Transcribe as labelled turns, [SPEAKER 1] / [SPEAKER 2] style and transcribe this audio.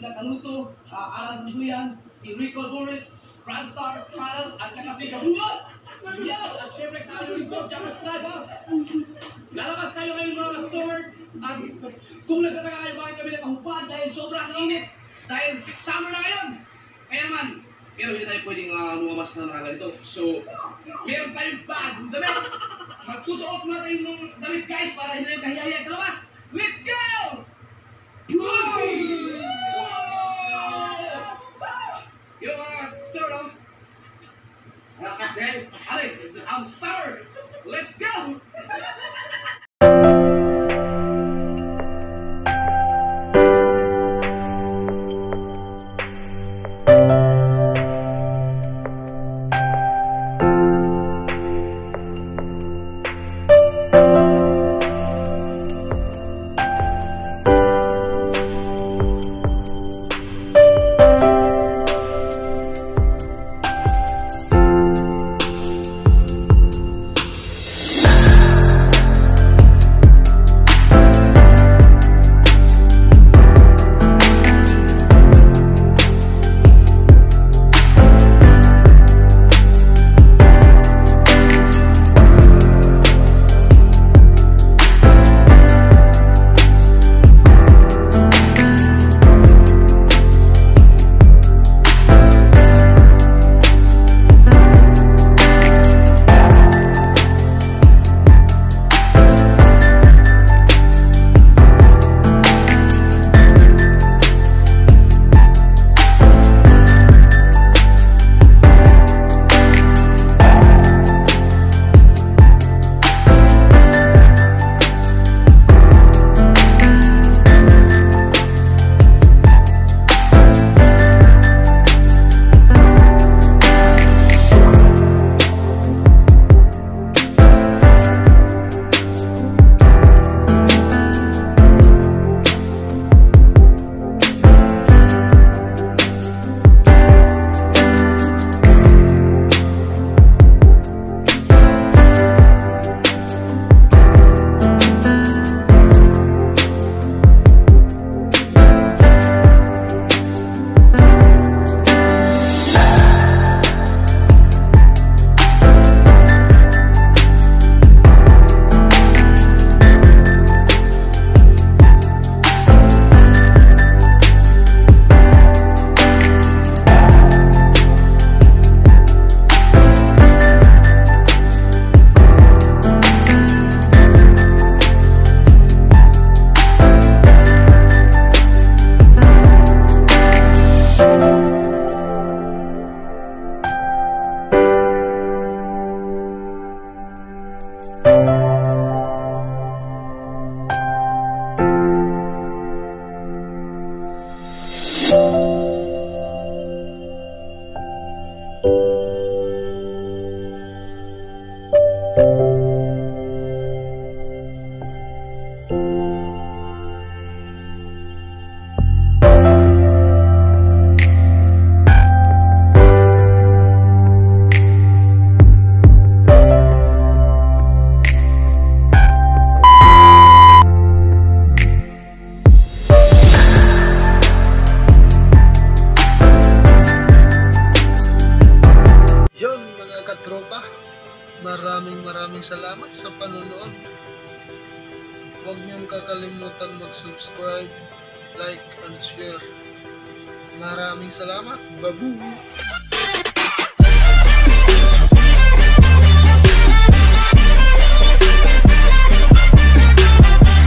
[SPEAKER 1] sila Kanuto, uh, Alan Duyan, si Rico Torres, Franstar, Panel, at saka si Gabuan. Yan! At syempre sa aming lingkod, Jammer Sniper. Lalabas tayo ngayon mga ka-sword. At kung nagtataka kayo bakit kami nakahupad dahil sobrang init. Dahil summer na ngayon. Kaya naman, pero hindi tayo pwedeng uh, lumabas na nakaganito. So, meron tayong bagong damit. Magsusuot muna tayo ng damit guys para hindi tayo kahihiya sa labas. Let's go! Let's go!
[SPEAKER 2] Maraming maraming salamat sa panonood. Huwag niyong kakalimutan mag-subscribe, like, and share. Maraming salamat. Babu!